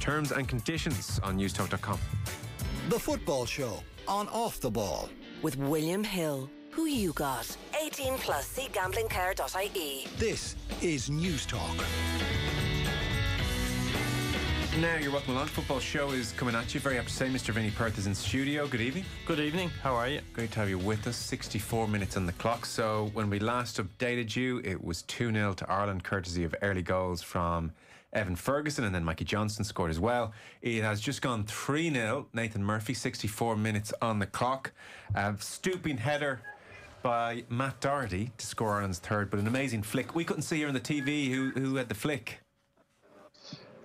Terms and conditions on newstalk.com. The Football Show on Off the Ball. With William Hill. Who you got? 18 plus. See gamblingcare.ie. This is Newstalk. Now you're welcome along. Football show is coming at you. Very happy to say Mr. Vinny Perth is in studio. Good evening. Good evening. How are you? Great to have you with us. 64 minutes on the clock. So when we last updated you, it was 2 0 to Ireland, courtesy of early goals from Evan Ferguson and then Mikey Johnston scored as well. It has just gone 3 0. Nathan Murphy, 64 minutes on the clock. A stooping header by Matt Doherty to score Ireland's third, but an amazing flick. We couldn't see here on the TV who, who had the flick.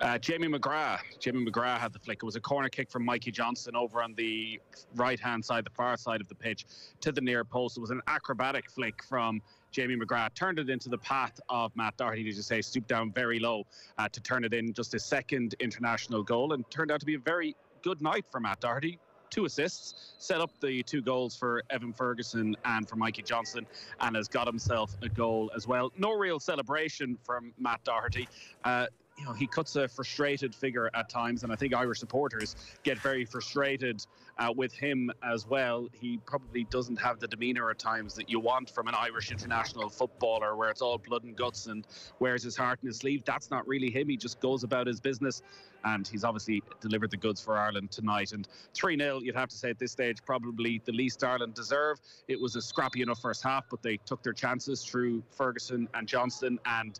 Uh, Jamie McGrath. Jamie McGrath had the flick. It was a corner kick from Mikey Johnston over on the right hand side, the far side of the pitch, to the near post. It was an acrobatic flick from Jamie McGrath. Turned it into the path of Matt Doherty, did you say, stooped down very low uh, to turn it in. Just his second international goal, and turned out to be a very good night for Matt Doherty two assists, set up the two goals for Evan Ferguson and for Mikey Johnston, and has got himself a goal as well. No real celebration from Matt Doherty. Uh, you know, he cuts a frustrated figure at times, and I think Irish supporters get very frustrated uh, with him as well. He probably doesn't have the demeanour at times that you want from an Irish international footballer, where it's all blood and guts and wears his heart in his sleeve. That's not really him. He just goes about his business, and he's obviously delivered the goods for Ireland tonight. And 3 0, you'd have to say at this stage, probably the least Ireland deserve. It was a scrappy enough first half, but they took their chances through Ferguson and Johnston and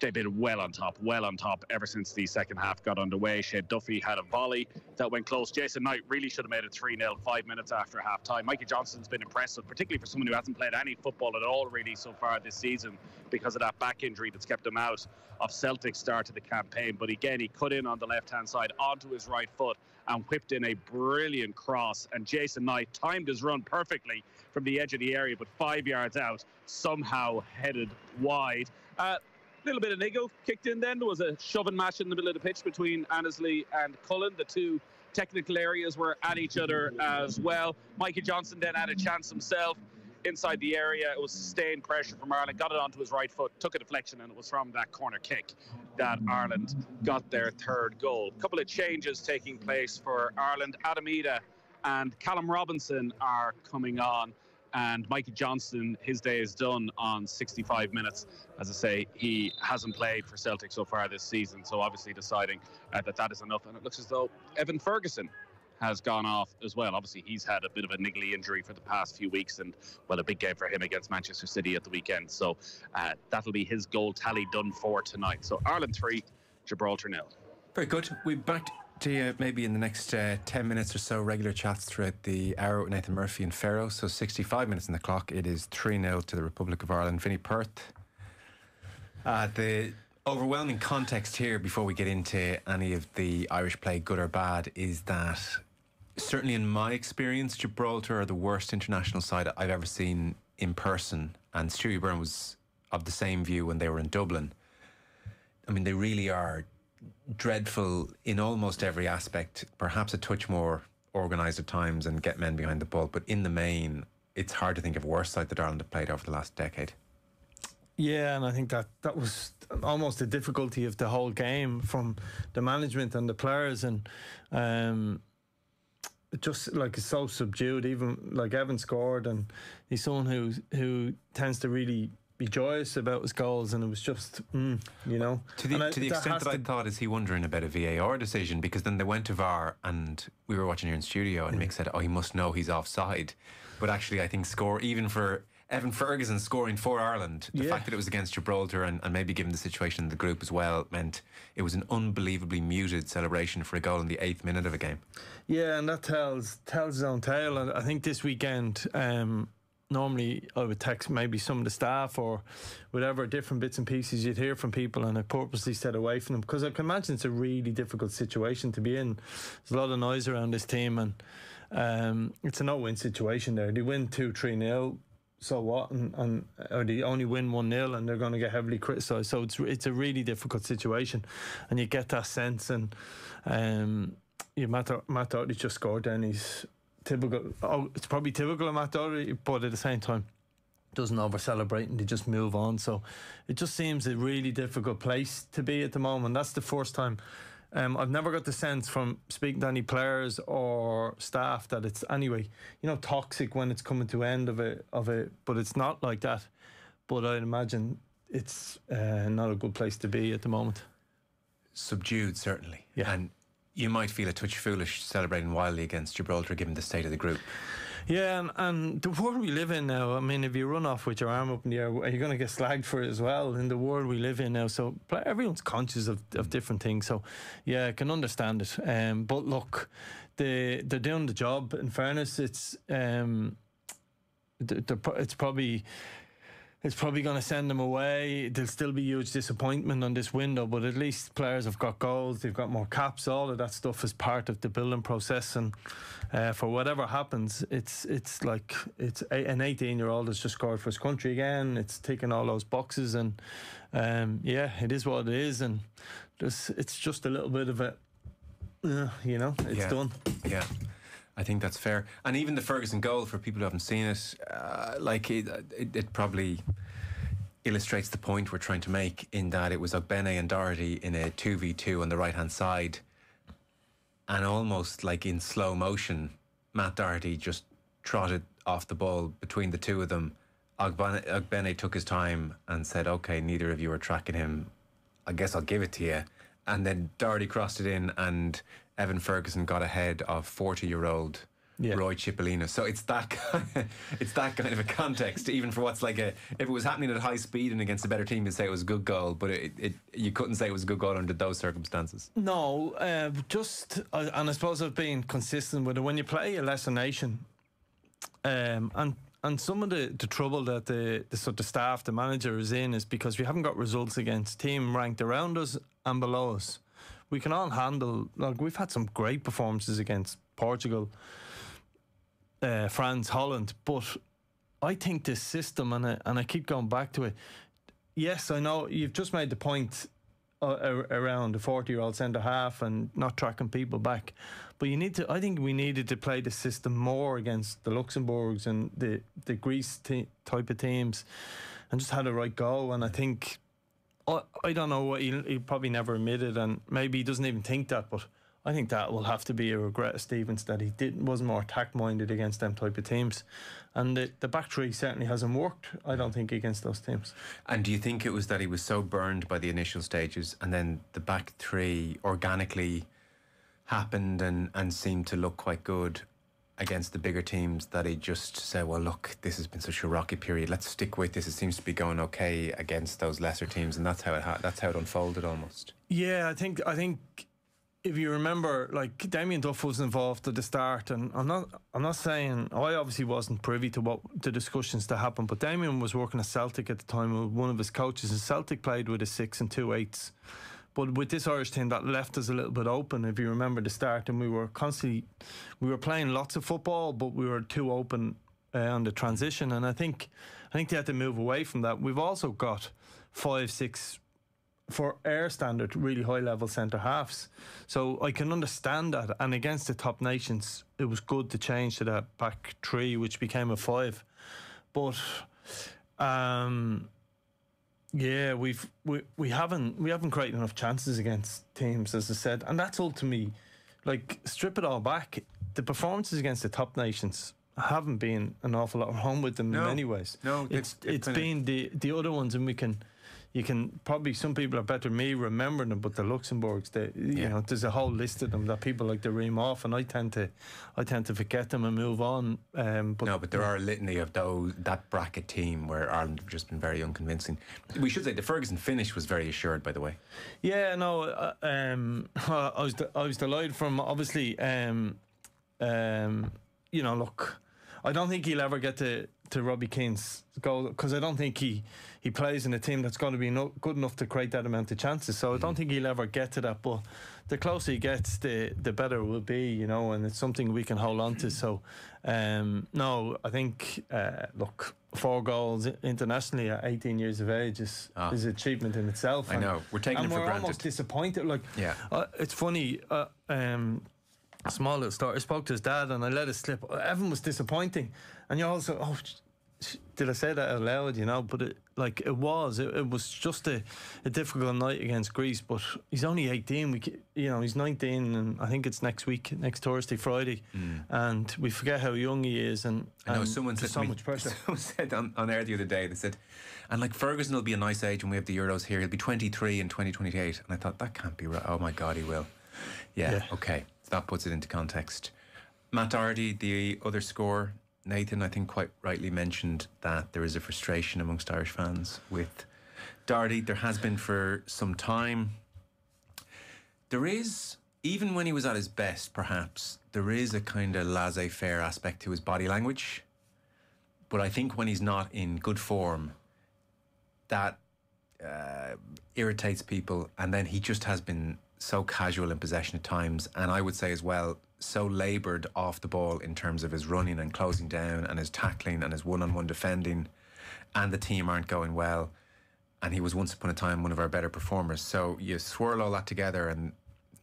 they've been well on top, well on top ever since the second half got underway. Shane Duffy had a volley that went close. Jason Knight really should have made it 3 0 five minutes after half time. Mikey Johnston's been impressive, particularly for someone who hasn't played any football at all, really, so far this season because of that back injury that's kept him out of Celtic's start to the campaign. But again, he cut in on the left hand side onto his right foot and whipped in a brilliant cross. And Jason Knight timed his run perfectly from the edge of the area, but five yards out, somehow headed wide. Uh, little bit of niggle kicked in then. There was a shoving match in the middle of the pitch between Annesley and Cullen. The two technical areas were at each other as well. Mikey Johnston then had a chance himself inside the area. It was sustained pressure from Ireland, got it onto his right foot, took a deflection, and it was from that corner kick that Ireland got their third goal. A couple of changes taking place for Ireland. Adam Idah and Callum Robinson are coming on and Mikey Johnston, his day is done on 65 minutes. As I say, he hasn't played for Celtic so far this season, so obviously deciding uh, that that is enough. And it looks as though Evan Ferguson has gone off as well. Obviously, he's had a bit of a niggly injury for the past few weeks, and well, a big game for him against Manchester City at the weekend. So uh, that'll be his goal tally done for tonight. So Ireland three, Gibraltar nil. Very good. We back to you maybe in the next uh, 10 minutes or so, regular chats throughout the hour with Nathan Murphy and Faro. So 65 minutes in the clock. It is 3 0 to the Republic of Ireland. Vinny Perth. Uh, the overwhelming context here before we get into any of the Irish play, good or bad, is that certainly in my experience, Gibraltar are the worst international side I've ever seen in person. And Stewie Byrne was of the same view when they were in Dublin. I mean, they really are dreadful in almost every aspect, perhaps a touch more organised at times and get men behind the ball. But in the main, it's hard to think of a worse side that Ireland have played over the last decade. Yeah, and I think that that was almost the difficulty of the whole game from the management and the players, and um, just like it's so subdued. Even like Evan scored, and he's someone who who tends to really be joyous about his goals, and it was just, mm, you know. To the, I, to the extent that, I thought, is he wondering about a VAR decision? Because then they went to VAR, and we were watching here in studio, and Mick said, "Oh, he must know he's offside," but actually, I think score even for Evan Ferguson scoring for Ireland, the yeah. fact that it was against Gibraltar and, and maybe given the situation in the group as well, meant it was an unbelievably muted celebration for a goal in the eighth minute of a game. Yeah, and that tells tells his own tale. And I think this weekend. Um, normally I would text maybe some of the staff or whatever different bits and pieces you'd hear from people and I purposely stayed away from them because I can imagine it's a really difficult situation to be in. There's a lot of noise around this team and um, it's a no-win situation there. They win 2-3 nil so what? And, and or they only win one 0 and they're going to get heavily criticised. So it's it's a really difficult situation, and you get that sense. And um, you Matt Matt Doherty just scored, and he's typical. Oh, it's probably typical of Matt Doherty, but at the same time, doesn't over celebrate and they just move on. So it just seems a really difficult place to be at the moment. That's the first time Um, I've never got the sense from speaking to any players or staff that it's anyway, you know, toxic when it's coming to end of it of it, but it's not like that. But I'd imagine it's uh, not a good place to be at the moment. Subdued, certainly. Yeah. And you might feel a touch foolish celebrating wildly against Gibraltar given the state of the group. Yeah, and, and the world we live in now, I mean, if you run off with your arm up in the air, you're going to get slagged for it as well in the world we live in now. So everyone's conscious of, of different things. So, yeah, I can understand it. Um, but look, they, they're doing the job. In fairness, it's, um, it's probably. It's probably going to send them away. There'll still be huge disappointment on this window, but at least players have got goals, they've got more caps. All of that stuff is part of the building process, and uh, for whatever happens, it's it's like it's a, an 18 year old has just scored for his country again. It's ticking all those boxes, and um, yeah, it is what it is, and just it's just a little bit of a, uh, you know, it's Yeah. done. Yeah. I think that's fair. And even the Ferguson goal, for people who haven't seen it, uh, like it, it, it probably illustrates the point we're trying to make in that it was Ogbene and Doherty in a 2v2 on the right hand side. And almost like in slow motion, Matt Doherty just trotted off the ball between the two of them. Ogbene, took his time and said, okay, neither of you are tracking him. I guess I'll give it to you. And then Doherty crossed it in, and Evan Ferguson got ahead of forty-year-old Yeah. Roy Chipolina. So it's that kind it's that kind of a context, even for what's like a. If it was happening at high speed and against a better team, you'd say it was a good goal, but it, it you couldn't say it was a good goal under those circumstances. No, uh, just uh, and I suppose I've been consistent with it. When you play a lesser nation, um, and and some of the, the trouble that the, the sort of staff, the manager is in is because we haven't got results against team ranked around us and below us. We can all handle. Like we've had some great performances against Portugal, uh, France, Holland, but I think this system, and I, and I keep going back to it. Yes, I know you've just made the point uh, around the 40 year old centre half and not tracking people back. But you need to, I think we needed to play the system more against the Luxembourgs and the, the Greece te- type of teams and just had a right go. And I think, I, don't know what he, he probably never admitted, and maybe he doesn't even think that, but I think that will have to be a regret of Stephen's that he didn't wasn't more attack minded against them type of teams. And the, the back three certainly hasn't worked, I don't think, against those teams. And do you think it was that he was so burned by the initial stages and then the back three organically happened and, and seemed to look quite good against the bigger teams that he just said, well, look, this has been such a rocky period. Let's stick with this. It seems to be going okay against those lesser teams, and that's how it ha- that's how it unfolded almost. Yeah, I think I think if you remember, like Damien Duff was involved at the start, and I'm not I'm not saying I obviously wasn't privy to what the discussions that happened, but Damien was working at Celtic at the time one of his coaches, and Celtic played with a six and two eights. But with this Irish team, that left us a little bit open. If you remember the start, and we were constantly, we were playing lots of football, but we were too open uh, on the transition. And I think, I think they had to move away from that. We've also got five, six for air standard, really high level centre halves. So I can understand that. And against the top nations, it was good to change to that back three, which became a five. But um, yeah, we've we, we haven't we haven't created enough chances against teams, as I said, and that's ultimately like strip it all back. The performances against the top nations haven't been an awful lot wrong with them No. in many ways. No, it's it's kinda- been the the other ones, and we can. You can probably some people are better than me remembering them, but the Luxembourgs, they, you Yeah. know, there's a whole list of them that people like to ream off, and I tend to, I tend to forget them and move on. Um, but no, but there are a litany of those that bracket team where Ireland have just been very unconvincing. We should say the Ferguson finish was very assured, by the way. Yeah, no, uh, um, I was de- I was delighted from obviously, um, um, you know, look, I don't think he'll ever get to to Robbie Keane's goal because I don't think he he plays in a team that's going to be no, good enough to create that amount of chances. So I don't think he'll ever get to that. But the closer he gets, the the better it will be, you know, and it's something we can hold on to. So, um, no, I think uh, look. Four goals internationally at 18 years of age is Ah. is achievement in itself. I And- know. We're taking and it for we're granted. almost disappointed. Like, Yeah. uh, it's funny. Uh, um, small little story. I spoke to his dad, and I let it slip. Evan was disappointing, and you also, oh, did I say that out loud? You know, but it, like it was, it, it was just a, a difficult night against Greece. But he's only eighteen. We, you know, he's nineteen, and I think it's next week, next Thursday, Friday, and we forget how young he is. And Mm. I know and someone said so me- much pressure. Someone said on, on air the other day. They said, and like Ferguson will be a nice age when we have the Euros here. He'll be 23 in 2028. And I thought that can't be right. Oh my God, he will. Yeah. Yeah. Okay. That puts it into context. Matt Doherty, the other score. Nathan, I think, quite rightly mentioned that there is a frustration amongst Irish fans with Doherty. There has been for some time. There is, even when he was at his best, perhaps, there is a kind of laissez faire aspect to his body language. But I think when he's not in good form, that uh, irritates people. And then he just has been so casual in possession at times. And I would say as well, so laboured off the ball in terms of his running and closing down and his tackling and his one on one defending. And the team aren't going well and he was once upon a time one of our better performers. So you swirl all that together, and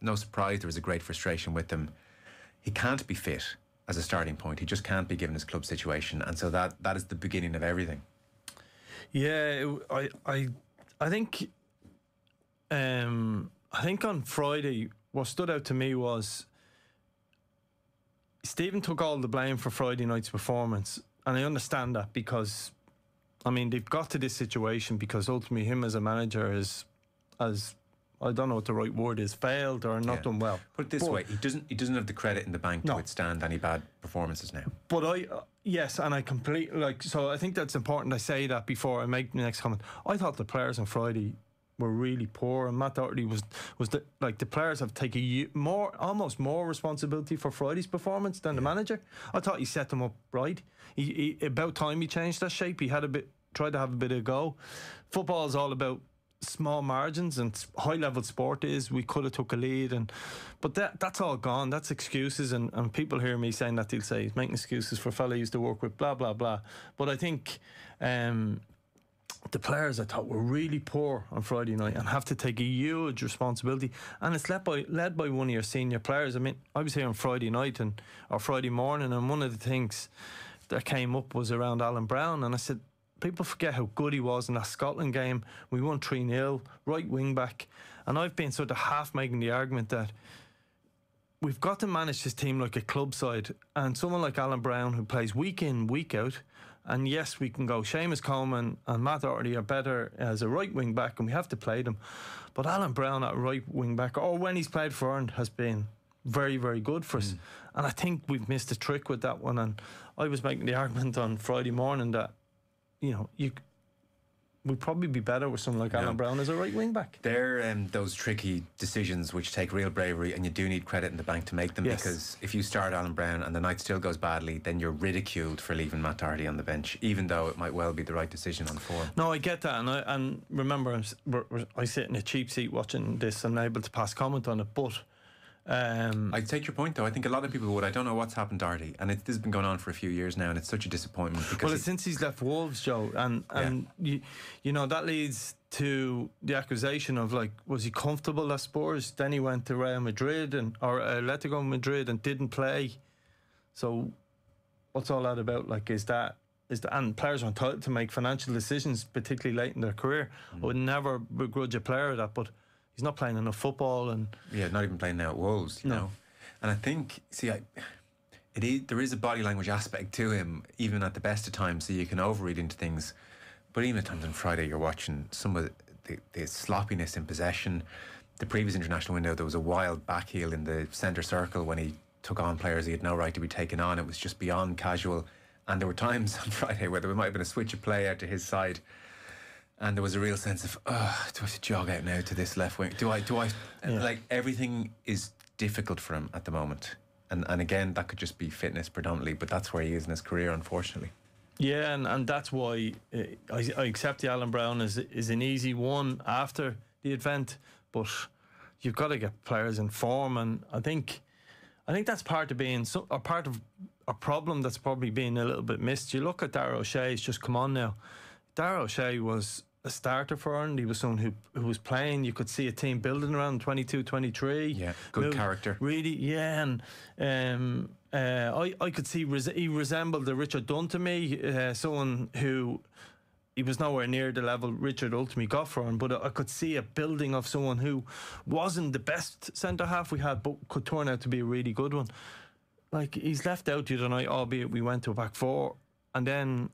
no surprise there was a great frustration with him. He can't be fit as a starting point. He just can't be given his club situation, and so that that is the beginning of everything. Yeah, I, I, I think, um, I think on Friday, what stood out to me was Stephen took all the blame for Friday night's performance, and I understand that because, I mean, they've got to this situation because ultimately him as a manager is, as I don't know what the right word is, failed or not Yeah. done well. Put it this But- way: he doesn't he doesn't have the credit in the bank No. to withstand any bad performances now. But I, uh, yes, and I completely like. So I think that's important. I say that before I make the next comment. I thought the players on Friday were really poor, and Matt Doherty was was the like the players have taken more, almost more responsibility for Friday's performance than the manager. I thought he set them up right. He, he about time he changed that shape. He had a bit, tried to have a bit of a go. Football is all about small margins and high level sport is we could have took a lead and but that that's all gone that's excuses and, and people hear me saying that they'll say he's making excuses for a fella used to work with blah blah blah but I think um the players I thought were really poor on Friday night and have to take a huge responsibility. And it's led by led by one of your senior players. I mean, I was here on Friday night and or Friday morning, and one of the things that came up was around Alan Brown, and I said. People forget how good he was in that Scotland game. We won 3 0, right wing back. And I've been sort of half making the argument that we've got to manage this team like a club side. And someone like Alan Brown, who plays week in, week out, and yes, we can go Seamus Coleman and Matt Doherty are better as a right wing back, and we have to play them. But Alan Brown at right wing back, or when he's played for Ireland, has been very, very good for us. Mm. And I think we've missed a trick with that one. And I was making the argument on Friday morning that, you know, you we'd probably be better with someone like No. Alan Brown as a right wing back. They're um, those tricky decisions which take real bravery, and you do need credit in the bank to make them. Yes. Because if you start Alan Brown and the night still goes badly, then you're ridiculed for leaving Matt Doherty on the bench, even though it might well be the right decision on form. No, I get that, and I and remember I'm, s- we're, we're, I sit in a cheap seat watching this and able to pass comment on it, but um, I take your point, though. I think a lot of people would. I don't know what's happened, Doherty, and it, this has been going on for a few years now, and it's such a disappointment because well, he- it's since he's left Wolves, Joe, and and you, you know that leads to the accusation of like, was he comfortable at Spurs? Then he went to Real Madrid and or Atletico Madrid and didn't play. So, what's all that about? Like, is that is that and players are entitled to make financial decisions, particularly late in their career. I would never begrudge a player that, but he's not playing enough football and. yeah, not even playing now at Wolves, you No. know. And I think, see, I, it is, there is a body language aspect to him, even at the best of times, so you can overread into things. But even at times on Friday, you're watching some of the, the sloppiness in possession. The previous international window, there was a wild backheel in the centre circle when he took on players he had no right to be taken on. It was just beyond casual. And there were times on Friday where there might have been a switch of play out to his side. And there was a real sense of, oh, do I have to jog out now to this left wing? Do I, do I, Yeah. like everything is difficult for him at the moment. And, and again, that could just be fitness predominantly, but that's where he is in his career, unfortunately. Yeah, and, and that's why uh, I, I accept the Alan Brown is is an easy one after the event, but you've got to get players in form, and I think I think that's part of being so, a part of a problem that's probably being a little bit missed. You look at Dara O'Shea; he's just come on now. Dara O'Shea was a starter for Ireland. He was someone who who was playing. You could see a team building around 22, 23. Yeah, good Moved- character. Really, yeah. And um, uh, I, I could see res- he resembled the Richard Dunne to me, uh, someone who he was nowhere near the level Richard ultimately got for him, but I could see a building of someone who wasn't the best centre half we had, but could turn out to be a really good one. Like he's left out the other night, albeit we went to a back four, and then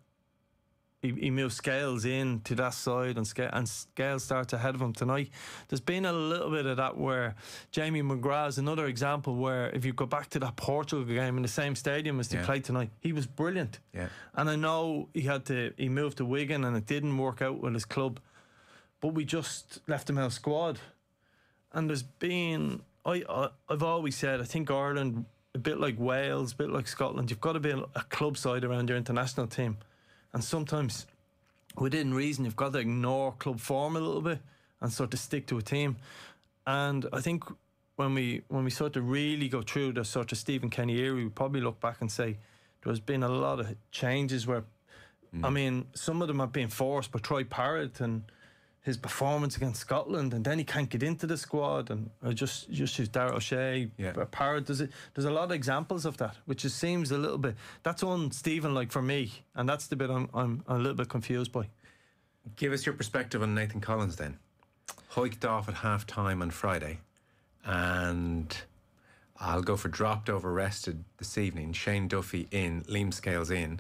he, he moved Scales in to that side, and, Sca- and Scales starts ahead of him tonight. There's been a little bit of that where Jamie McGrath is another example where if you go back to that Portugal game in the same stadium as they Yeah. played tonight, he was brilliant. Yeah. And I know he had to he moved to Wigan and it didn't work out with his club, but we just left him out of squad. And there's been I, I I've always said I think Ireland a bit like Wales, a bit like Scotland, you've got to be a club side around your international team, and sometimes within reason you've got to ignore club form a little bit and sort of stick to a team. And I think when we when we sort of really go through the sort of Stephen Kenny era, we probably look back and say there's been a lot of changes where, I mm. mean, some of them have been forced, but Troy Parrott and his performance against Scotland, and then he can't get into the squad, and just just use Dara O'Shea, Yeah. uh, Parrott. Does it? There's a lot of examples of that, which just seems a little bit. That's on Stephen, like for me, and that's the bit I'm I'm a little bit confused by. Give us your perspective on Nathan Collins then. Hiked off at half time on Friday, and I'll go for dropped over rested this evening. Shane Duffy in, Liam Scales in.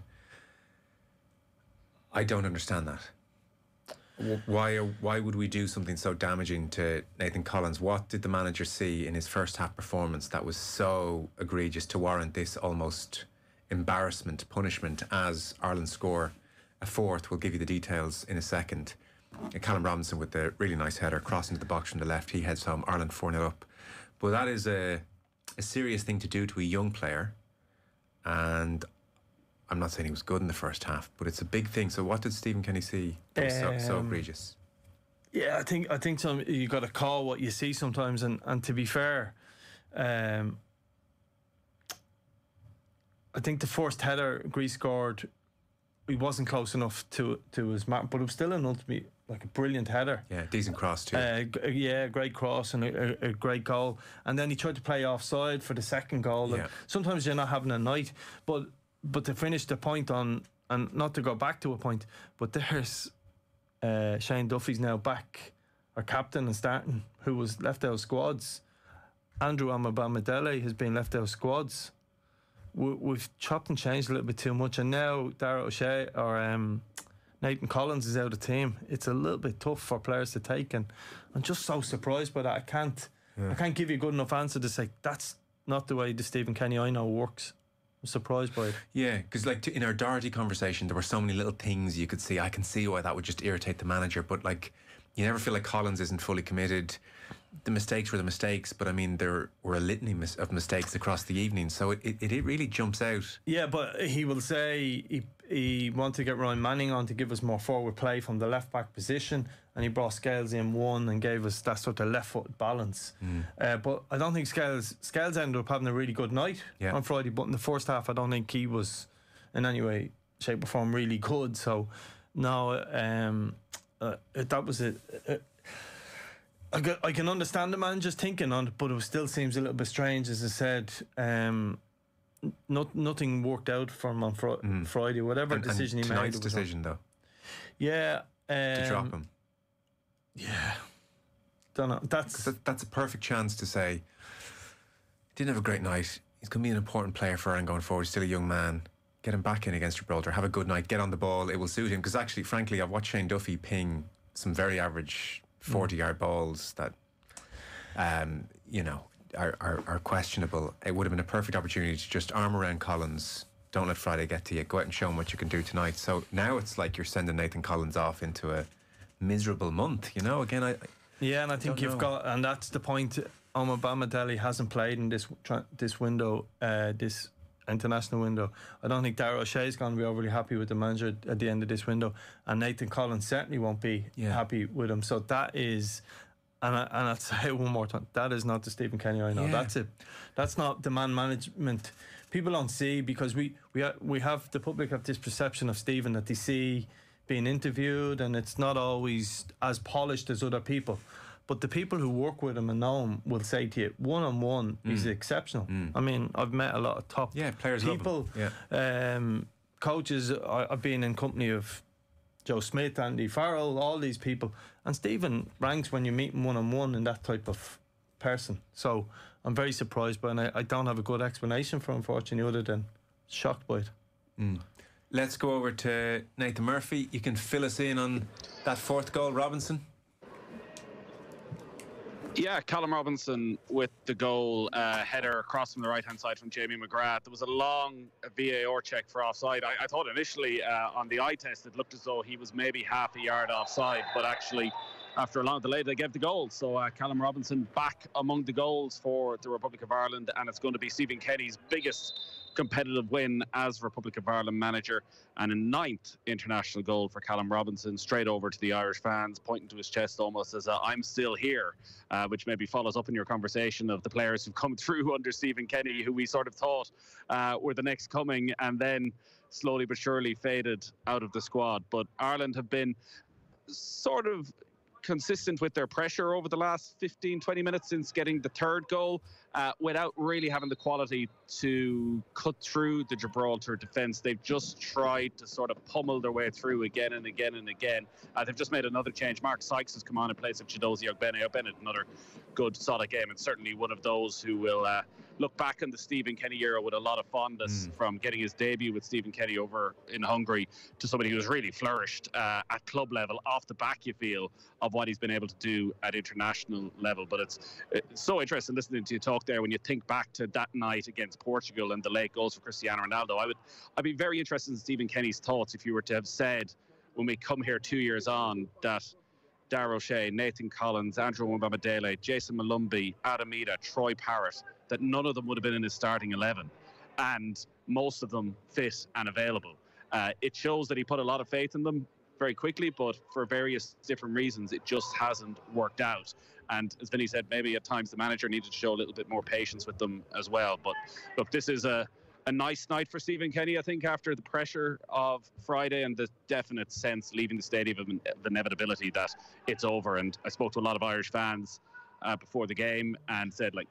I don't understand that. Wh- Why, why would we do something so damaging to Nathan Collins? What did the manager see in his first half performance that was so egregious to warrant this almost embarrassment, punishment as Ireland score a fourth? We'll give you the details in a second. Uh, Callum Robinson with the really nice header crossing to the box from the left. He heads home, Ireland 4 0 up. But that is a, a serious thing to do to a young player. And I'm not saying he was good in the first half, but it's a big thing. So, what did Stephen Kenny see that was so, so Um, egregious? Yeah, I think I think some you got to call what you see sometimes, and and to be fair, um, I think the first header Greece scored, he wasn't close enough to to his mark, but it was still an ultimate like a brilliant header. Yeah, decent cross too. Uh, yeah, great cross and a, a, a great goal. And then he tried to play offside for the second goal. Yeah. And sometimes you're not having a night, but but to finish the point on and not to go back to a point, but there's uh, Shane Duffy's now back, our captain and starting, who was left out of squads. Andrew Omobamidele has been left out of squads. We, we've chopped and changed a little bit too much, and now Dara O'Shea or um, Nathan Collins is out of the team. It's a little bit tough for players to take, and I'm just so surprised by that. I can't, I can't give you a good enough answer to say that's not the way the Stephen Kenny I know works. I'm surprised by it. Yeah, because like to, in our Doherty conversation, there were so many little things you could see. I can see why that would just irritate the manager, but like you never feel like Collins isn't fully committed. The mistakes were the mistakes, but I mean there were a litany mis- of mistakes across the evening, so it, it, it really jumps out. Yeah, but he will say he he wanted to get Ryan Manning on to give us more forward play from the left back position, and he brought Scales in one and gave us that sort of left foot balance. Uh, but I don't think Scales Scales ended up having a really good night Yeah. on Friday. But in the first half, I don't think he was in any way, shape, or form really good. So no, um, uh, that was it. Uh, I, I can understand the man just thinking on it, but it still seems a little bit strange. As I said, um, not, nothing worked out for him on fr- Friday. Whatever And, decision and he made, tonight's was wrong. decision though yeah, um, to drop him, Yeah, don't know. That's that, that's a perfect chance to say didn't have a great night. He's going to be an important player for Ireland going forward. He's still a young man. Get him back in against Gibraltar. Have a good night. Get on the ball. It will suit him. Because actually, frankly, I've watched Shane Duffy ping some very average forty-yard balls that, um, you know, are, are are questionable. It would have been a perfect opportunity to just arm around Collins. Don't let Friday get to you. Go out and show him what you can do tonight. So now it's like you're sending Nathan Collins off into a miserable month. You know, again, I. yeah, and I think you've know. got, and that's the point. Omar Delhi hasn't played in this this window, uh, this international window. I don't think Dara O'Shea is going to be overly happy with the manager at- at the end of this window, and Nathan Collins certainly won't be Yeah. happy with him. So that is. And, I, and I'll say it one more time. That is not the Stephen Kenny I know. Yeah. That's it. That's not the man management. People don't see because we we ha- we have the public have this perception of Stephen that they see being interviewed, and it's not always as polished as other people. But the people who work with him and know him will say to you, one on one, he's exceptional. I mean, I've met a lot of top Yeah, players people, Yeah. um, coaches. I, I've been in company of Joe Schmidt, Andy Farrell, all these people, and Stephen ranks when you meet him one on one in that type of person. So I'm very surprised by, it, and I, I don't have a good explanation for, unfortunately, other than shocked by it. Hmm. Let's go over to Nathan Murphy. You can fill us in on that fourth goal, Robinson. Yeah, Callum Robinson with the goal uh, header across from the right hand side from Jamie McGrath. There was a long VAR check for offside. I, I thought initially uh, on the eye test it looked as though he was maybe half a yard offside, but actually after a long delay they gave the goal. So uh, Callum Robinson back among the goals for the Republic of Ireland, and it's going to be Stephen Kenny's biggest competitive win as Republic of Ireland manager and a ninth international goal for Callum Robinson straight over to the Irish fans pointing to his chest almost as a I'm still here uh, which maybe follows up in your conversation of the players who've come through under Stephen Kenny who we sort of thought uh, were the next coming and then slowly but surely faded out of the squad. But Ireland have been sort of consistent with their pressure over the last 15 20 minutes since getting the third goal uh, without really having the quality to cut through the Gibraltar defence. They've just tried to sort of pummel their way through again and again and again. Uh, they've just made another change. Mark Sykes has come on in place of Chidozie Ogbene. Ogbene, another good, solid game, and certainly one of those who will uh, look back on the Stephen Kenny era with a lot of fondness from getting his debut with Stephen Kenny over in Hungary to somebody who has really flourished uh, at club level off the back, you feel, of what he's been able to do at international level. But it's, it's so interesting listening to you talk there when you think back to that night against Portugal and the late goals for Cristiano Ronaldo. I would, I'd be very interested in Stephen Kenny's thoughts if you were to have said when we come here two years on that Dara O'Shea, Nathan Collins, Andrew Omobamidele, Jason Molumby, Adam Idah, Troy Parrott, that none of them would have been in his starting 11. And most of them fit and available. Uh, it shows that he put a lot of faith in them very quickly, but for various different reasons, it just hasn't worked out. And as Vinny said, maybe at times the manager needed to show a little bit more patience with them as well. But look, this is a a nice night for Stephen Kenny, I think, after the pressure of Friday and the definite sense leaving the stadium of, of inevitability that it's over. And I spoke to a lot of Irish fans uh, before the game and said, like,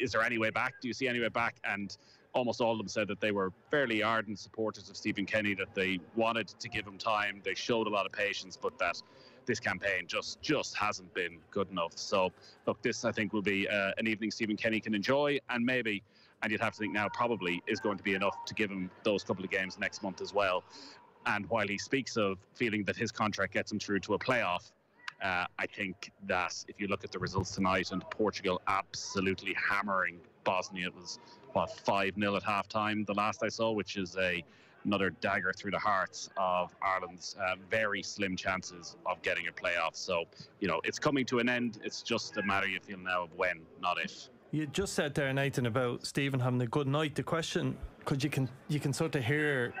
is there any way back? Do you see any way back? And almost all of them said that they were fairly ardent supporters of Stephen Kenny, that they wanted to give him time. They showed a lot of patience, but that this campaign just just hasn't been good enough. So, look, this I think will be uh, an evening Stephen Kenny can enjoy, and maybe, and you'd have to think now probably is going to be enough to give him those couple of games next month as well. And while he speaks of feeling that his contract gets him through to a playoff, uh, I think that if you look at the results tonight and Portugal absolutely hammering Bosnia, it was what five 0 at half time the last I saw, which is a another dagger through the hearts of Ireland's uh, very slim chances of getting a playoff. So you know it's coming to an end. It's just a matter you feel now of when, not if. You just said there, Nathan, about Stephen having a good night. The question, because you can you can sort of hear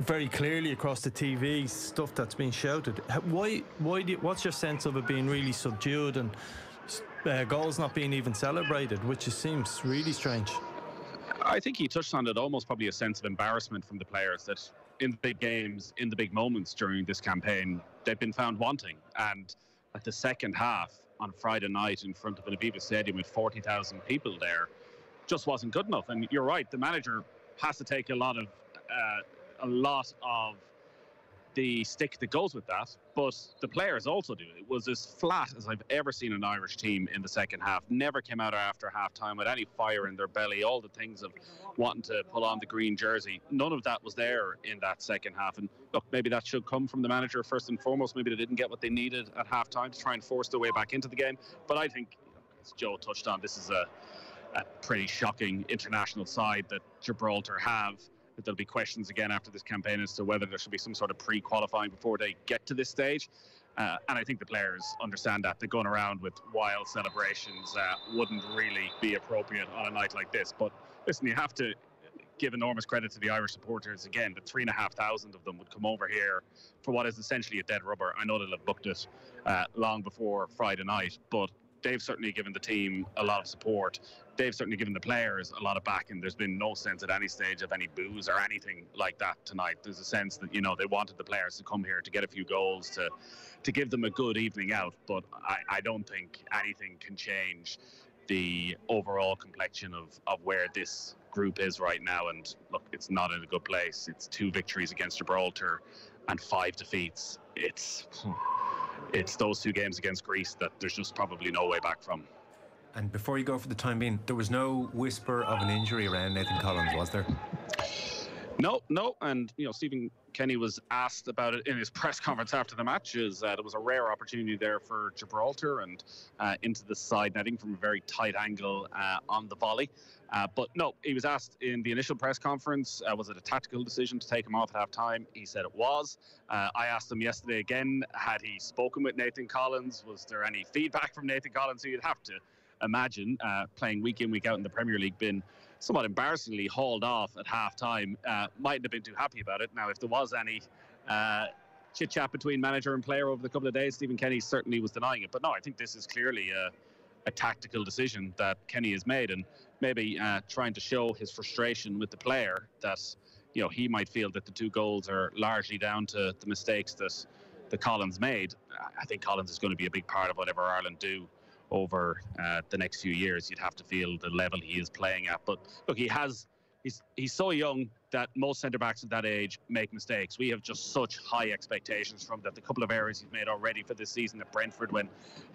very clearly across the TV stuff that's being shouted. Why? Why? Do what's your sense of it being really subdued and uh, goals not being even celebrated, which seems really strange. I think he touched on it almost probably a sense of embarrassment from the players that in the big games, in the big moments during this campaign, they've been found wanting. And at the second half on Friday night in front of an Aviva Stadium with 40,000 people there just wasn't good enough. And you're right, the manager has to take a lot of uh, a lot of the stick that goes with that, but the players also do. It was as flat as I've ever seen an Irish team in the second half. Never came out after half time with any fire in their belly, all the things of wanting to pull on the green jersey. None of that was there in that second half. And look, maybe that should come from the manager first and foremost. Maybe they didn't get what they needed at half time to try and force their way back into the game. But I think, as Joe touched on, this is a, a pretty shocking international side that Gibraltar have that there'll be questions again after this campaign as to whether there should be some sort of pre-qualifying before they get to this stage. Uh, and I think the players understand that. They're going around with wild celebrations uh, wouldn't really be appropriate on a night like this. But listen, you have to give enormous credit to the Irish supporters again. The three and a half thousand of them would come over here for what is essentially a dead rubber. I know they'll have booked it uh, long before Friday night, but they've certainly given the team a lot of support. They've certainly given the players a lot of backing. There's been no sense at any stage of any booze or anything like that tonight. There's a sense that you know they wanted the players to come here to get a few goals to to give them a good evening out. But I, I don't think anything can change the overall complexion of, of where this group is right now. And look, it's not in a good place. It's two victories against Gibraltar and five defeats. It's it's those two games against Greece that there's just probably no way back from. And before you go for the time being, there was no whisper of an injury around Nathan Collins, was there? No, no, and you know Stephen Kenny was asked about it in his press conference after the match. Is uh, there was a rare opportunity there for Gibraltar and uh, into the side netting from a very tight angle uh, on the volley. Uh, but no, he was asked in the initial press conference, uh, was it a tactical decision to take him off at half time? He said it was. Uh, I asked him yesterday again, had he spoken with Nathan Collins? Was there any feedback from Nathan Collins? So you'd have to imagine playing week in, week out in the Premier League, been somewhat embarrassingly hauled off at half time. Uh, mightn't have been too happy about it. Now, if there was any uh, chit chat between manager and player over the couple of days, Stephen Kenny certainly was denying it. But no, I think this is clearly a, a tactical decision that Kenny has made and maybe uh, trying to show his frustration with the player that you know he might feel that the two goals are largely down to the mistakes that the Collins made. I think Collins is going to be a big part of whatever Ireland do over uh, the next few years. You'd have to feel the level he is playing at. But look, he has. He's, he's so young that most centre backs at that age make mistakes. We have just such high expectations from that. The couple of errors he's made already for this season at Brentford, when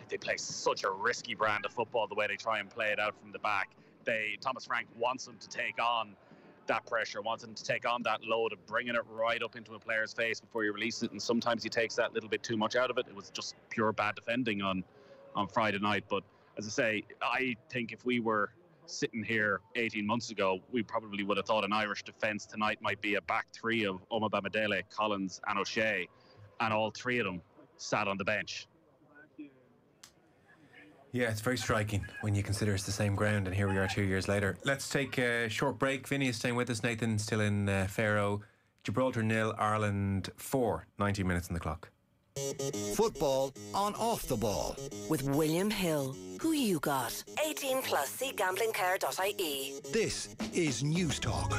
they play such a risky brand of football, the way they try and play it out from the back. They Thomas Frank wants them to take on that pressure, wants them to take on that load of bringing it right up into a player's face before you release it. And sometimes he takes that little bit too much out of it. It was just pure bad defending on on Friday night. But as I say, I think if we were sitting here 18 months ago, we probably would have thought an Irish defence tonight might be a back three of Omobamidele, Collins, and O'Shea, and all three of them sat on the bench. Yeah, it's very striking when you consider it's the same ground, and here we are two years later. Let's take a short break. Vinny is staying with us. Nathan still in uh, Faro. Gibraltar nil, Ireland four. 90 minutes on the clock. Football on off the ball. With William Hill. Who you got? 18 plus cgamblingcare.ie. This is News Talk.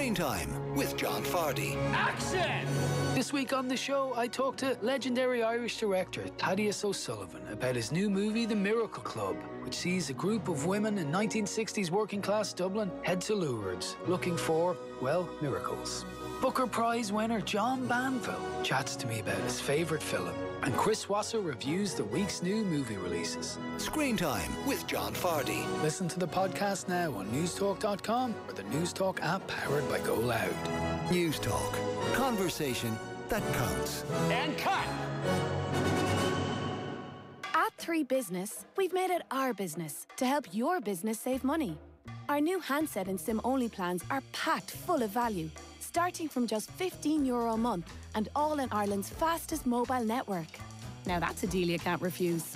Screen Time with John Fardy. Action! This week on the show, I talked to legendary Irish director Thaddeus O'Sullivan about his new movie, The Miracle Club, which sees a group of women in 1960s working class Dublin head to Lourdes looking for, well, miracles. Booker Prize winner John Banville chats to me about his favourite film, and Chris Wasser reviews the week's new movie releases. Screen Time with John Fardy. Listen to the podcast now on newstalk.com or the Newstalk app powered by Go Loud. Newstalk. Conversation that counts. And cut! At 3 Business, we've made it our business to help your business save money. Our new handset and SIM only plans are packed full of value starting from just 15 euro a month and all in Ireland's fastest mobile network. Now that's a deal you can't refuse.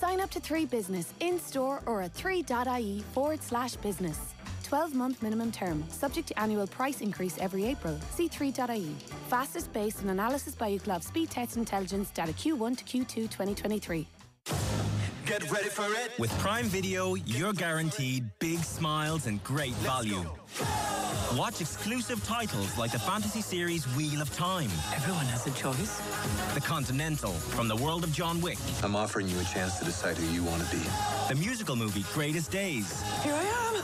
Sign up to 3 Business in store or at 3.ie forward slash business. 12 month minimum term, subject to annual price increase every April. See 3.ie. Fastest based on analysis by Ookla Speed Test Intelligence data Q1 to Q2 2023. Get ready for it. With Prime Video, you're guaranteed big smiles and great value. Watch exclusive titles like the fantasy series Wheel of Time. Everyone has a choice. The Continental from the world of John Wick. I'm offering you a chance to decide who you want to be. The musical movie Greatest Days. Here I am.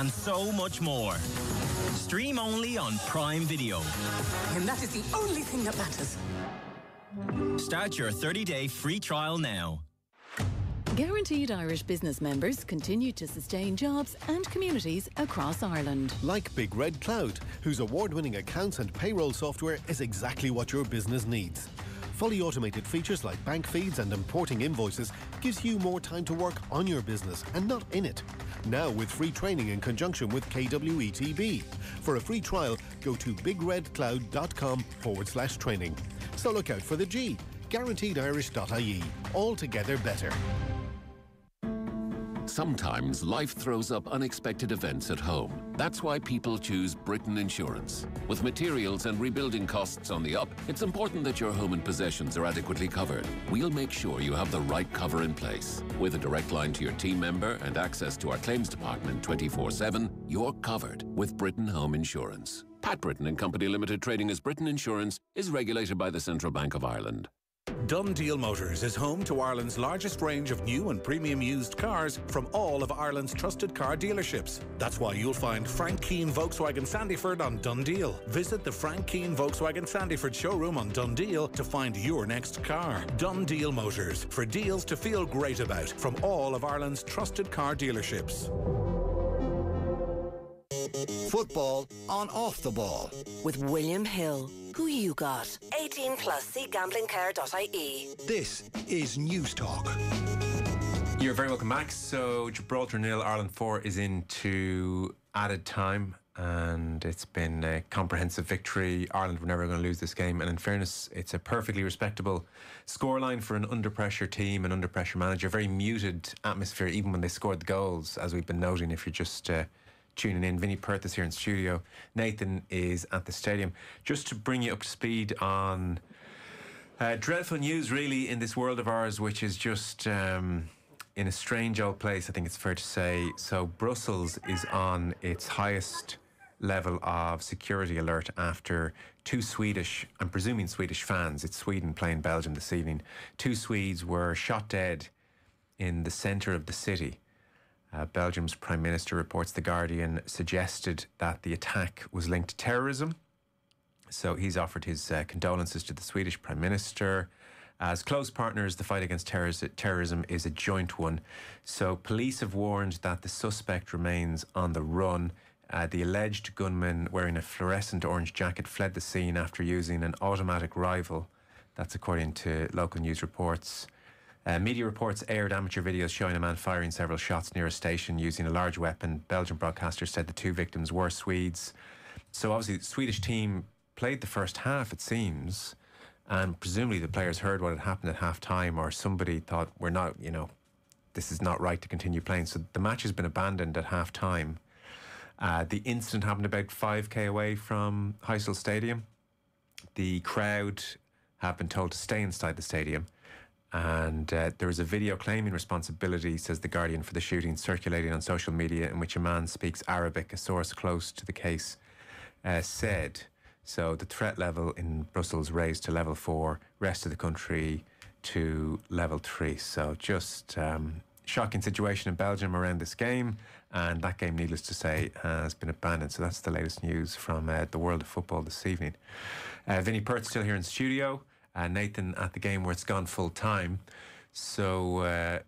And so much more. Stream only on Prime Video. And that is the only thing that matters. Start your 30 day free trial now. Guaranteed Irish business members continue to sustain jobs and communities across Ireland. Like Big Red Cloud, whose award winning accounts and payroll software is exactly what your business needs. Fully automated features like bank feeds and importing invoices gives you more time to work on your business and not in it. Now with free training in conjunction with KWETB. For a free trial, go to bigredcloud.com forward slash training. So look out for the G. GuaranteedIrish.ie. Altogether better. Sometimes life throws up unexpected events at home. That's why people choose Britain Insurance. With materials and rebuilding costs on the up, it's important that your home and possessions are adequately covered. We'll make sure you have the right cover in place. With a direct line to your team member and access to our claims department 24 7, you're covered with Britain Home Insurance. Pat Britain and Company Limited trading as Britain Insurance is regulated by the Central Bank of Ireland. DoneDeal Motors is home to Ireland's largest range of new and premium used cars from all of Ireland's trusted car dealerships. That's why you'll find Frank Keane Volkswagen Sandyford on DoneDeal. Visit the Frank Keane Volkswagen Sandyford showroom on DoneDeal to find your next car. DoneDeal Motors for deals to feel great about from all of Ireland's trusted car dealerships. Football on off the ball. With William Hill. Who you got? 18 plus cgamblingcare.ie. This is Newstalk. You're very welcome back. So Gibraltar nil, Ireland four is into added time, and it's been a comprehensive victory. Ireland were never going to lose this game, and in fairness, it's a perfectly respectable scoreline for an under pressure team, an under pressure manager. Very muted atmosphere, even when they scored the goals, as we've been noting. If you're just uh, tuning in. Vinny Perth is here in studio. Nathan is at the stadium. Just to bring you up to speed on uh, dreadful news, really, in this world of ours, which is just um, in a strange old place, I think it's fair to say. So, Brussels is on its highest level of security alert after two Swedish, I'm presuming Swedish fans, it's Sweden playing Belgium this evening, two Swedes were shot dead in the centre of the city. Uh, Belgium's Prime Minister reports The Guardian suggested that the attack was linked to terrorism. So he's offered his uh, condolences to the Swedish Prime Minister. As close partners, the fight against terrorism is a joint one. So police have warned that the suspect remains on the run. Uh, the alleged gunman wearing a fluorescent orange jacket fled the scene after using an automatic rifle. That's according to local news reports. Uh, media reports aired amateur videos showing a man firing several shots near a station using a large weapon. Belgian broadcasters said the two victims were Swedes. So obviously, the Swedish team played the first half, it seems, and presumably the players heard what had happened at half time, or somebody thought, we're not, you know, this is not right to continue playing. So the match has been abandoned at half time. Uh, the incident happened about 5k away from Heysel Stadium. The crowd have been told to stay inside the stadium. And uh, there is a video claiming responsibility, says The Guardian, for the shooting circulating on social media in which a man speaks Arabic, a source close to the case uh, said. So the threat level in Brussels raised to level four, rest of the country to level three. So just um, shocking situation in Belgium around this game. And that game, needless to say, has been abandoned. So that's the latest news from uh, the world of football this evening. Uh, Vinny still here in studio uh, Nathan at the game where it's gone full time. So uh,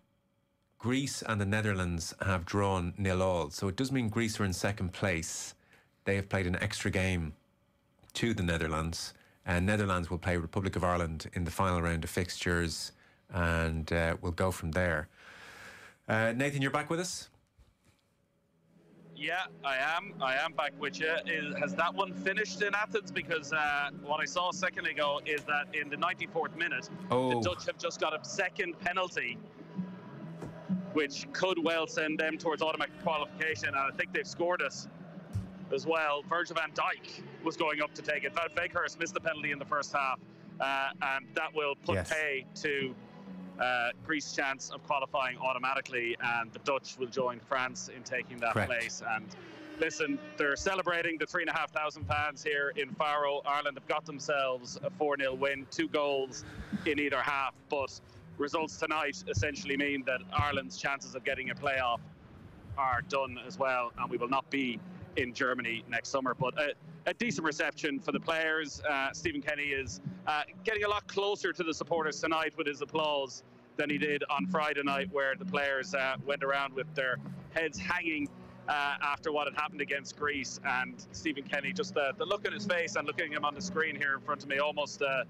Greece and the Netherlands have drawn nil all. So it does mean Greece are in second place. They have played an extra game to the Netherlands. And Netherlands will play Republic of Ireland in the final round of fixtures, and uh, we'll go from there. Uh, Nathan, you're back with us. Yeah, I am. I am back with you. Is, has that one finished in Athens? Because uh, what I saw a second ago is that in the 94th minute, oh. the Dutch have just got a second penalty, which could well send them towards automatic qualification. And I think they've scored us as well. Virgil van Dijk was going up to take it. Weghorst missed the penalty in the first half, uh, and that will put yes. pay to uh, Greece's chance of qualifying automatically, and the Dutch will join France in taking that Correct. place. And listen, they're celebrating the three and a half thousand fans here in Faro. Ireland have got themselves a 4 0 win, two goals in either half. But results tonight essentially mean that Ireland's chances of getting a playoff are done as well, and we will not be in Germany next summer. But a, a decent reception for the players. Uh, Stephen Kenny is uh, getting a lot closer to the supporters tonight with his applause than he did on Friday night, where the players uh, went around with their heads hanging. Uh, after what had happened against Greece, and Stephen Kenny, just the, the look on his face and looking at him on the screen here in front of me, almost uh,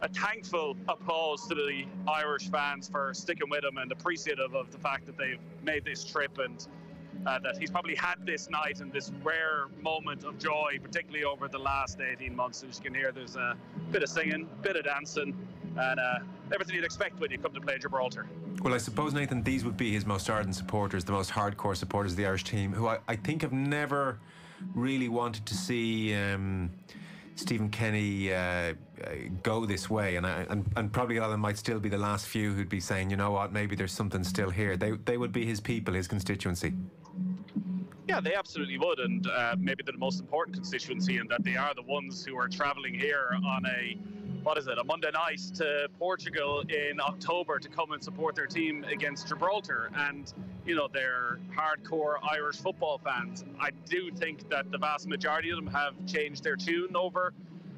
a thankful applause to the Irish fans for sticking with him and appreciative of the fact that they've made this trip and uh, that he's probably had this night and this rare moment of joy, particularly over the last 18 months. As you can hear, there's a bit of singing, bit of dancing, and uh, everything you'd expect when you come to play Gibraltar. Well, I suppose, Nathan, these would be his most ardent supporters, the most hardcore supporters of the Irish team, who I, I think have never really wanted to see um, Stephen Kenny uh, uh, go this way. And, I, and, and probably a lot of them might still be the last few who'd be saying, you know what, maybe there's something still here. They, they would be his people, his constituency. Yeah, they absolutely would, and uh, maybe the most important constituency in that they are the ones who are travelling here on a what is it, a Monday night to Portugal in October to come and support their team against Gibraltar. And, you know, they're hardcore Irish football fans. I do think that the vast majority of them have changed their tune over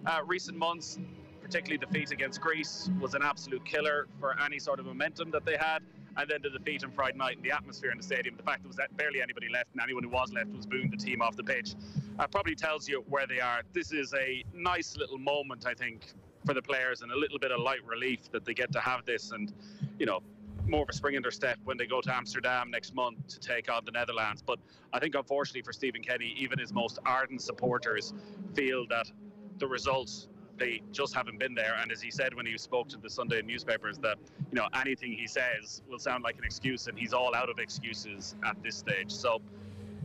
uh, recent months. Particularly the defeat against Greece was an absolute killer for any sort of momentum that they had. And then the defeat on Friday night and the atmosphere in the stadium, the fact there was barely anybody left and anyone who was left was booing the team off the pitch, uh, probably tells you where they are. This is a nice little moment, I think, for the players and a little bit of light relief that they get to have this and, you know, more of a spring in their step when they go to Amsterdam next month to take on the Netherlands. But I think, unfortunately, for Stephen Kenny, even his most ardent supporters feel that the results they just haven't been there. And as he said when he spoke to the Sunday newspapers, that you know anything he says will sound like an excuse, and he's all out of excuses at this stage. So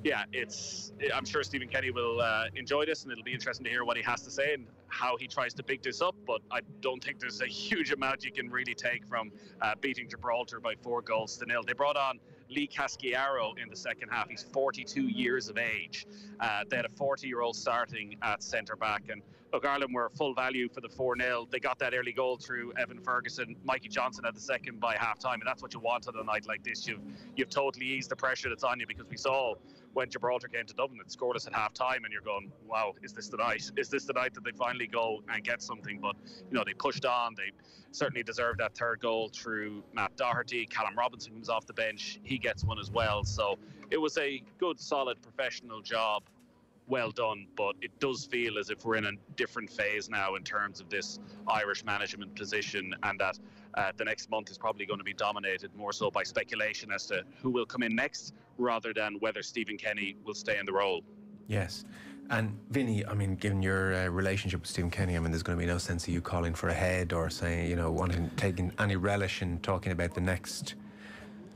yeah, it's. I'm sure Stephen Kenny will uh, enjoy this, and it'll be interesting to hear what he has to say and how he tries to pick this up. But I don't think there's a huge amount you can really take from uh, beating Gibraltar by four goals to nil. They brought on Lee Casciaro in the second half. He's 42 years of age. Uh, they had a 40 year old starting at centre back. And look, Ireland were full value for the 4 0. They got that early goal through Evan Ferguson. Mikey Johnston had the second by half time. And that's what you want on a night like this. You've, you've totally eased the pressure that's on you because we saw when Gibraltar came to Dublin and scored us at half time, and you're going, wow, is this the night? Is this the night that they finally go and get something? But, you know, they pushed on. They certainly deserved that third goal through Matt Doherty. Callum Robinson comes off the bench, he gets one as well. So it was a good, solid, professional job. Well done, but it does feel as if we're in a different phase now in terms of this Irish management position, and that uh, the next month is probably going to be dominated more so by speculation as to who will come in next rather than whether Stephen Kenny will stay in the role. Yes. And Vinny, I mean, given your uh, relationship with Stephen Kenny, I mean, there's going to be no sense of you calling for a head or saying, you know, wanting taking any relish in talking about the next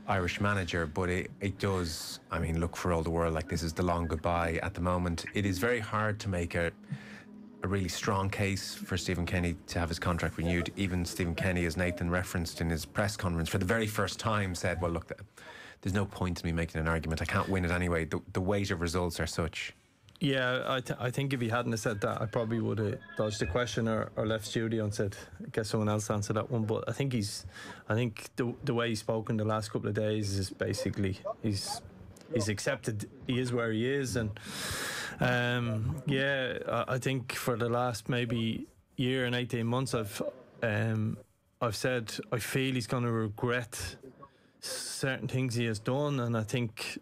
Irish manager. But it, it does, I mean, look for all the world like this is the long goodbye at the moment. It is very hard to make a a really strong case for Stephen Kenny to have his contract renewed. Even Stephen Kenny, as Nathan referenced in his press conference, for the very first time said, "Well, look, there's no point in me making an argument. I can't win it anyway. The, the weight of results are such." Yeah, I, th- I think if he hadn't said that, I probably would have dodged the question or, or left studio and said, "Get someone else to answer that one." But I think he's, I think the the way he's spoken the last couple of days is basically he's he's accepted. He is where he is and um, yeah I, I, think for the last maybe year and 18 months I've um, I've said I feel he's going to regret certain things he has done and I think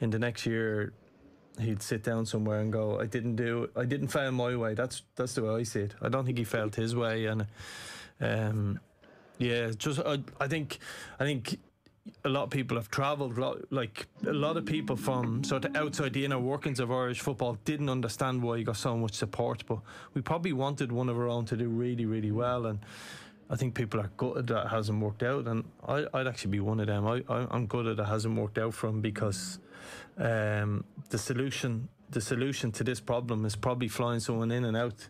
in the next year he'd sit down somewhere and go I didn't do I didn't fail my way. That's that's the way I see it. I don't think he failed his way and um, yeah just I, I think I think a lot of people have travelled. Like a lot of people from sort of outside the inner workings of Irish football didn't understand why he got so much support. But we probably wanted one of our own to do really, really well, and I think people are gutted that hasn't worked out. And I, would actually be one of them. I, I, am gutted it hasn't worked out for him because um, the solution, the solution to this problem is probably flying someone in and out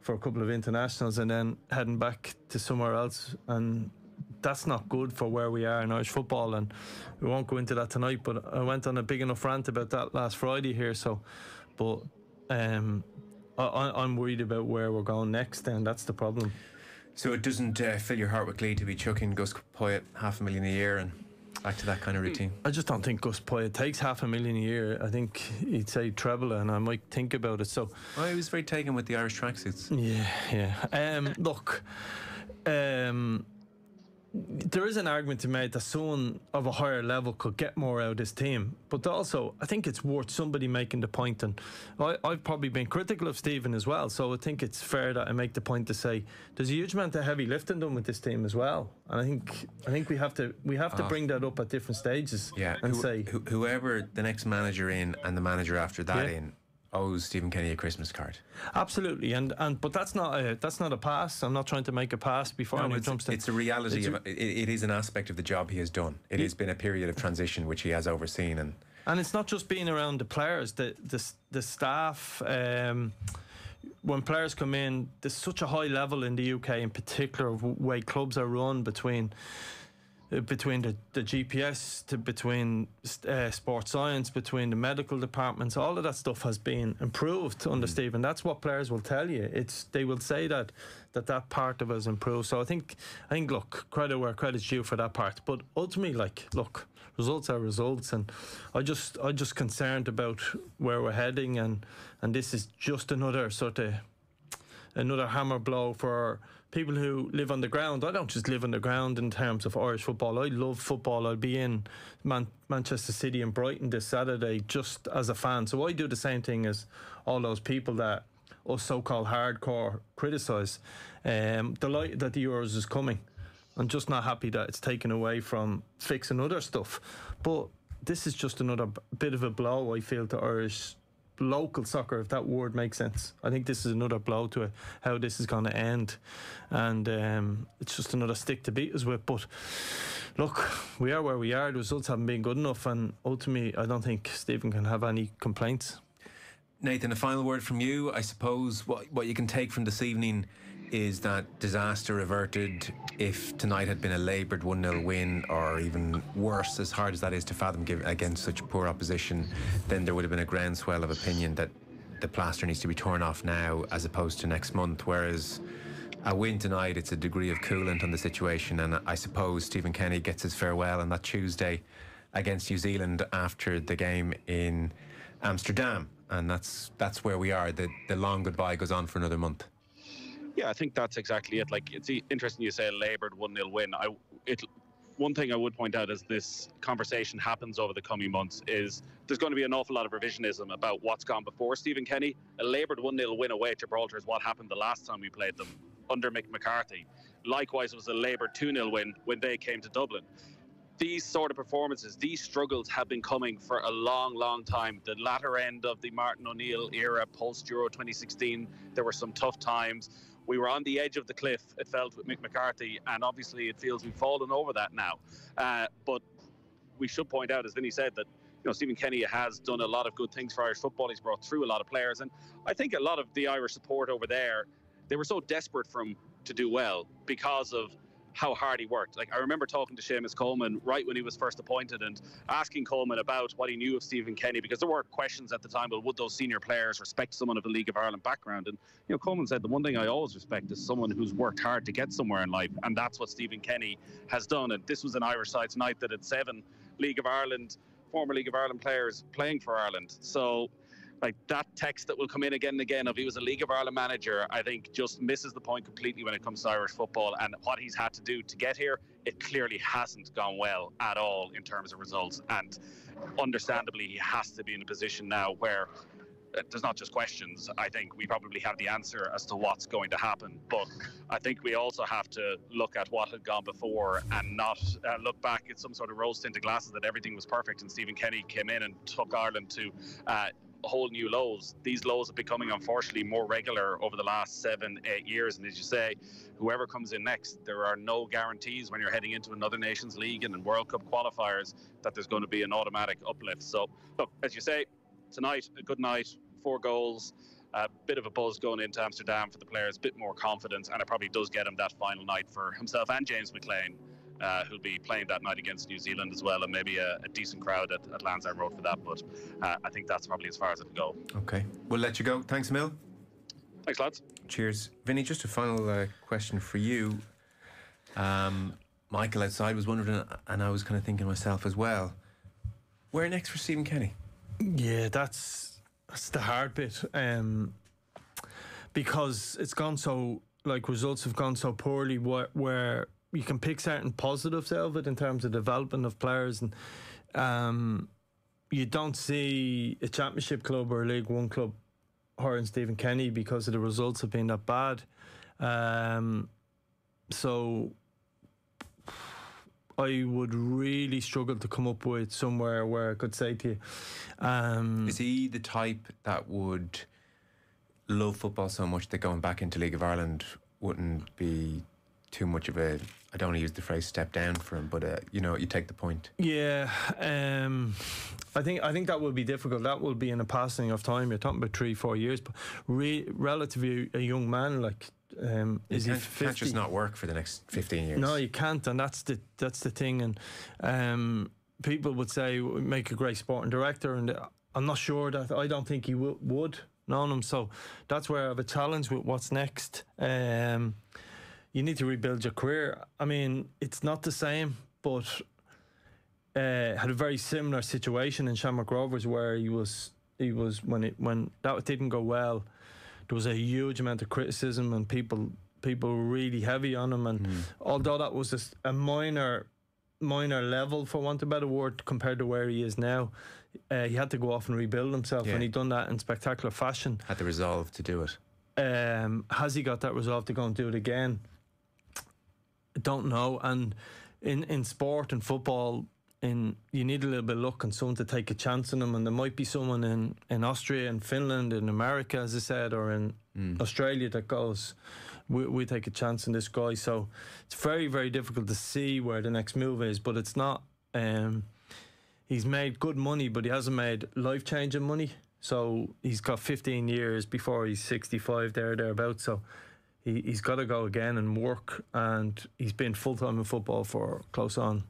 for a couple of internationals and then heading back to somewhere else and that's not good for where we are in Irish football, and we won't go into that tonight. But I went on a big enough rant about that last Friday here. So, but um, I, am worried about where we're going next, and that's the problem. So it doesn't uh, fill your heart with glee to be chucking Gus Poyet half a million a year and back to that kind of routine. I just don't think Gus Poyet takes half a million a year. I think he'd say treble, and I might think about it. So, well, he was very taken with the Irish tracksuits. Yeah, yeah. Um, look. Um, there is an argument to make that someone of a higher level could get more out of this team. But also, I think it's worth somebody making the point, and I, have probably been critical of Stephen as well. So I think it's fair that I make the point to say there's a huge amount of heavy lifting done with this team as well. And I think I think we have to we have to oh. bring that up at different stages. Yeah, and Who, say whoever the next manager in and the manager after that yeah. in owes Stephen Kenny a Christmas card. Absolutely, and and but that's not a that's not a pass. I'm not trying to make a pass before No, anyone jumps in. it's a reality. It's a- of, it, it is an aspect of the job he has done. It Ye- has been a period of transition which he has overseen, and And it's not just being around the players, the the, the staff. Um, when players come in, there's such a high level in the UK, in particular, of way clubs are run between between the, the GPS to between uh, sports science, between the medical departments. All of that stuff has been improved under Stephen. That's what players will tell you. It's they will say that that that part of us improved. So I think I think look credit where credit's due for that part. But ultimately, like look, results are results, and I just I just concerned about where we're heading, and and this is just another sort of another hammer blow for people who live on the ground. I don't just live on the ground in terms of Irish football. I love football. I'll be in Man- Manchester City and Brighton this Saturday just as a fan. So I do the same thing as all those people that us so-called hardcore criticise. Um, delighted that the Euros is coming. I'm just not happy that it's taken away from fixing other stuff. But this is just another bit of a blow, I feel, to Irish local soccer, if that word makes sense. I think this is another blow to how this is going to end. And um, it's just another stick to beat us with. But look, we are where we are. The results haven't been good enough. And ultimately, I don't think Stephen can have any complaints. Nathan, a final word from you. I suppose what what you can take from this evening is that disaster averted. If tonight had been a laboured 1 0 win, or even worse, as hard as that is to fathom against such poor opposition, then there would have been a groundswell of opinion that the plaster needs to be torn off now as opposed to next month. Whereas a win tonight, it's a degree of coolant on the situation. And I suppose Stephen Kenny gets his farewell on that Tuesday against New Zealand after the game in Amsterdam. And that's that's where we are. The the long goodbye goes on for another month. Yeah, I think that's exactly it. Like it's interesting you say a laboured one 0 win. I it one thing I would point out as this conversation happens over the coming months is there's going to be an awful lot of revisionism about what's gone before Stephen Kenny. A laboured one 0 win away at Gibraltar is what happened the last time we played them under Mick McCarthy. Likewise, it was a laboured 2 0 win when they came to Dublin these sort of performances, these struggles have been coming for a long, long time. The latter end of the Martin O'Neill era, post Euro 2016, there were some tough times. We were on the edge of the cliff, it felt, with Mick McCarthy, and obviously it feels we've fallen over that now. Uh, but we should point out, as Vinny said, that you know Stephen Kenny has done a lot of good things for Irish football. He's brought through a lot of players, and I think a lot of the Irish support over there, they were so desperate for him to do well because of how hard he worked. Like I remember talking to Seamus Coleman right when he was first appointed and asking Coleman about what he knew of Stephen Kenny because there were questions at the time. Well, would those senior players respect someone of a League of Ireland background? And you know, Coleman said the one thing I always respect is someone who's worked hard to get somewhere in life, and that's what Stephen Kenny has done. And this was an Irish side tonight that had seven League of Ireland, former League of Ireland players playing for Ireland. So like that text that will come in again and again of he was a League of Ireland manager, I think just misses the point completely when it comes to Irish football and what he's had to do to get here. It clearly hasn't gone well at all in terms of results, and understandably, he has to be in a position now where uh, there's not just questions. I think we probably have the answer as to what's going to happen, but I think we also have to look at what had gone before and not uh, look back at some sort of rose tinted glasses that everything was perfect and Stephen Kenny came in and took Ireland to. Uh, whole new lows. These lows are becoming unfortunately more regular over the last seven, eight years. And as you say, whoever comes in next, there are no guarantees when you're heading into another Nations League and World Cup qualifiers that there's going to be an automatic uplift. So, look, as you say, tonight, a good night, four goals. A bit of a buzz going into Amsterdam for the players, a bit more confidence, and it probably does get him that final night for himself and James McLean, uh, who'll be playing that night against New Zealand as well, and maybe a, a decent crowd at, at Lansdowne Road for that. But uh, I think that's probably as far as it'll go. Okay, we'll let you go. Thanks, Mill. Thanks, lads. Cheers, Vinny. Just a final uh, question for you. Um, Michael outside was wondering, and I was kind of thinking myself as well. Where next for Stephen Kenny? Yeah, that's that's the hard bit. Um, because it's gone so like results have gone so poorly where, where you can pick certain positives out of it in terms of development of players and um, you don't see a championship club or a League One club hiring Stephen Kenny because of the results have been that bad. Um, so I would really struggle to come up with somewhere where I could say to you. Um, Is he the type that would love football so much that going back into League of Ireland wouldn't be too much of a I don't want to use the phrase step down for him, but uh, you know, you take the point. Yeah, um, I think I think that will be difficult. That will be in a passing of time. You're talking about three, four years, but re- relatively a young man like. Um, is he can't, 50? can't just not work for the next fifteen years. No, you can't, and that's the that's the thing. And um, people would say make a great sporting director, and I'm not sure that I don't think he w- would. Of them. So that's where I have a challenge with what's next. Um, you need to rebuild your career. I mean, it's not the same, but uh, had a very similar situation in Shamrock Rovers where he was he was when it when that didn't go well, there was a huge amount of criticism and people people were really heavy on him. And although that was just a minor minor level for want of a better word compared to where he is now, uh, he had to go off and rebuild himself, Yeah. and he done that in spectacular fashion. Had the resolve to do it. Um, has he got that resolve to go and do it again? Don't know. And in, in sport and football, in you need a little bit of luck and someone to take a chance on them. And there might be someone in, in Austria and Finland, in America, as I said, or in Australia that goes, we, we take a chance on this guy. So it's very, very difficult to see where the next move is, but it's not. Um, he's made good money, but he hasn't made life changing money. So he's got 15 years before he's 65, there, thereabouts. So he, he's got to go again and work. And he's been full time in football for close on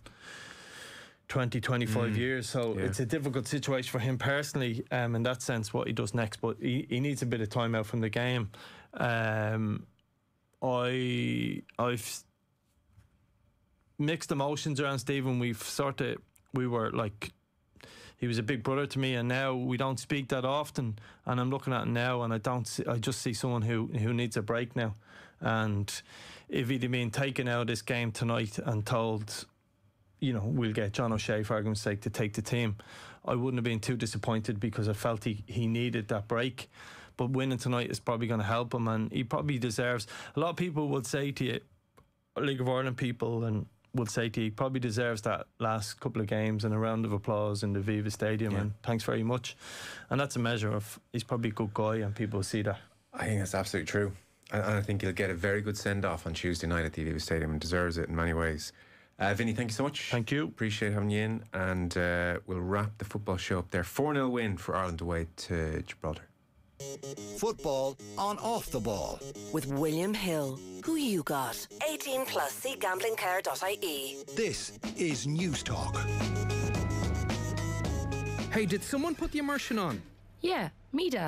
20, 25 Mm. years. So Yeah. it's a difficult situation for him personally, um, in that sense, what he does next. But he, he needs a bit of time out from the game. Um, I, I've mixed emotions around Stephen. We've sort of, we were like, he was a big brother to me, and now we don't speak that often. And I'm looking at him now, and I don't, see, I just see someone who who needs a break now. And if he'd have been taken out of this game tonight and told, you know, we'll get John O'Shea for argument's sake to take the team, I wouldn't have been too disappointed because I felt he, he needed that break. But winning tonight is probably going to help him, and he probably deserves. A lot of people would say to you, League of Ireland people, and would say to you, he probably deserves that last couple of games and a round of applause in the Viva Stadium. Yeah. And thanks very much. And that's a measure of he's probably a good guy, and people see that. I think that's absolutely true. And, and I think he'll get a very good send off on Tuesday night at the Viva Stadium and deserves it in many ways. Uh, Vinny, thank you so much. Thank you. Appreciate having you in. And uh, we'll wrap the football show up there. 4 0 win for Ireland away to Gibraltar. Football on off the ball. With William Hill. Who you got? 18 plus. See gamblingcare.ie. This is Newstalk. Hey, did someone put the immersion on? Yeah, me, Dad.